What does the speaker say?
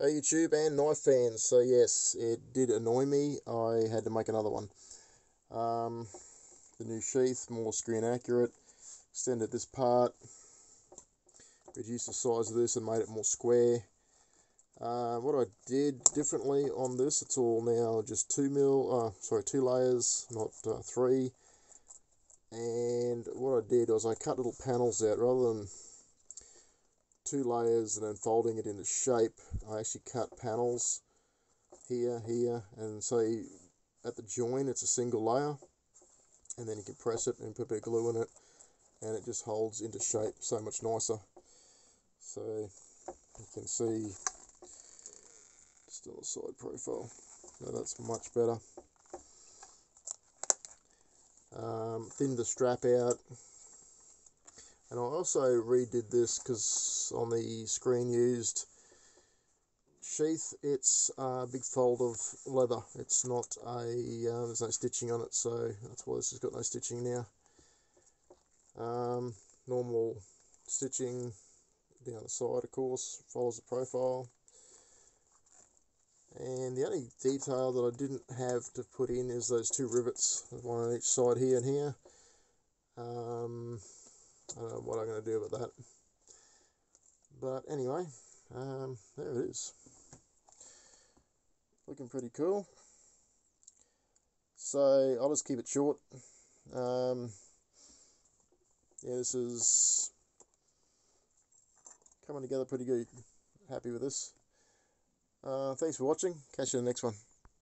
Hey YouTube and knife fans, so yes, it did annoy me, I had to make another one. Um, the new sheath, more screen accurate, extended this part, reduced the size of this and made it more square. Uh, what I did differently on this, it's all now just 2 mil, uh, sorry, 2 layers, not uh, 3. And what I did was I cut little panels out, rather than two layers and then folding it into shape. I actually cut panels here here and so you, at the join it's a single layer and then you can press it and put a bit of glue in it and it just holds into shape so much nicer. So you can see still a side profile so that's much better. Um, thinned the strap out and I also redid this because on the screen used sheath. It's a big fold of leather. It's not a uh, there's no stitching on it so that's why this has got no stitching now. Um, normal stitching down the side of course follows the profile. And the only detail that I didn't have to put in is those two rivets one on each side here and here. Um, Know what I'm going to do about that. But anyway, um, there it is. Looking pretty cool. So I'll just keep it short. Um, yeah, this is coming together pretty good. Happy with this. Uh, thanks for watching. Catch you in the next one.